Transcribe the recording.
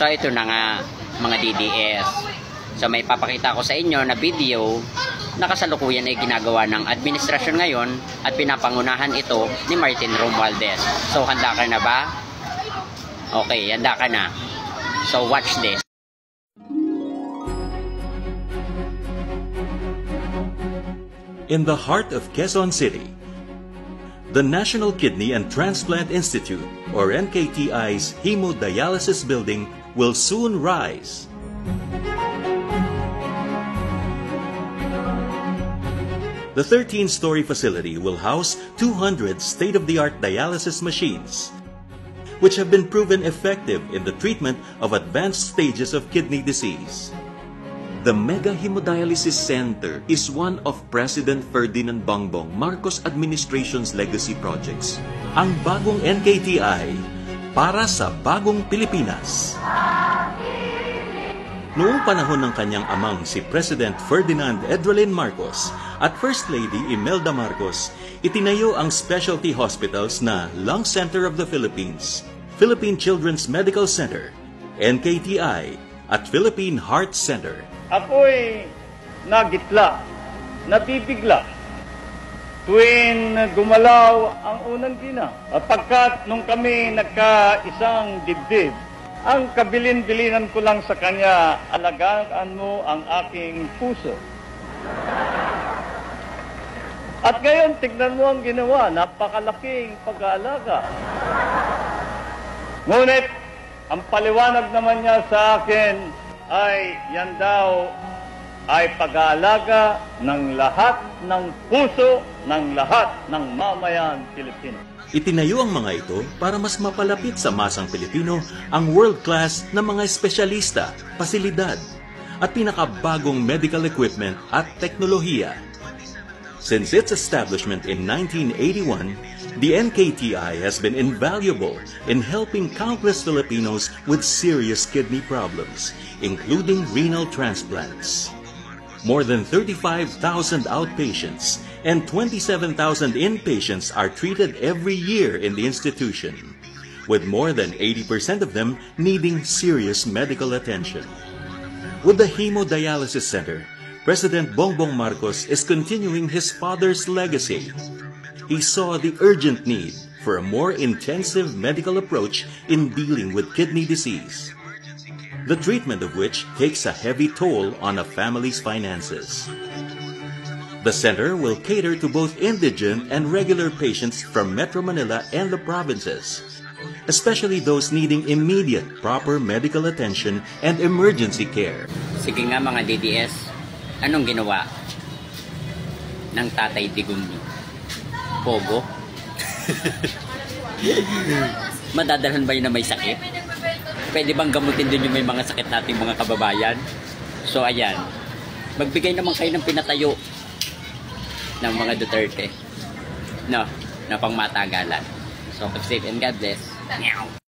So ito na nga mga DDS. So may papakita ko sa inyo na video na kasalukuyan ay ginagawa ng administrasyon ngayon at pinapangunahan ito ni Martin Romualdez. So handa ka na ba? Okay, handa ka na. So watch this. In the heart of Quezon City, the National Kidney and Transplant Institute, or NKTI's hemodialysis building, will soon rise. The 13-story facility will house 200 state-of-the-art dialysis machines, which have been proven effective in the treatment of advanced stages of kidney disease. The Mega Hemodialysis Center is one of President Ferdinand Bongbong Marcos administration's legacy projects. Ang bagong NKTI para sa bagong Pilipinas. Noong panahon ng kanyang amang si President Ferdinand Edwalin Marcos at First Lady Imelda Marcos, itinayo ang specialty hospitals na Lung Center of the Philippines, Philippine Children's Medical Center, NKTI, at Philippine Heart Center. ako'y nagitla, nabibigla tuwing gumalaw ang unang gina. At pagkat nung kami nagka-isang dibdib, ang kabilin-bilinan ko lang sa kanya, alagaan mo ang aking puso. At ngayon, tignan mo ang ginawa, napakalaking pag-aalaga. Ngunit, ang paliwanag naman niya sa akin ay yan daw ay pag-aalaga ng lahat ng puso ng lahat ng mamayan Pilipino. Itinayo ang mga ito para mas mapalapit sa masang Pilipino ang world-class na mga espesyalista, pasilidad, at pinakabagong medical equipment at teknolohiya. Since its establishment in 1981, the NKTI has been invaluable in helping countless Filipinos with serious kidney problems, including renal transplants. More than 35,000 outpatients and 27,000 inpatients are treated every year in the institution, with more than 80% of them needing serious medical attention. With the Hemodialysis Center, President Bongbong Marcos is continuing his father's legacy. He saw the urgent need for a more intensive medical approach in dealing with kidney disease, the treatment of which takes a heavy toll on a family's finances. The center will cater to both indigent and regular patients from Metro Manila and the provinces, especially those needing immediate proper medical attention and emergency care. Sige nga mga DDS, anong ginawa ng tatay niyo? Pogo? Madadalhan ba yun na may sakit? Pwede bang gamutin din yung may mga sakit nating mga kababayan? So ayan, magbigay naman kayo ng pinatayo ng mga Duterte. No, na pangmatagalan. So, safe and God bless. Meow.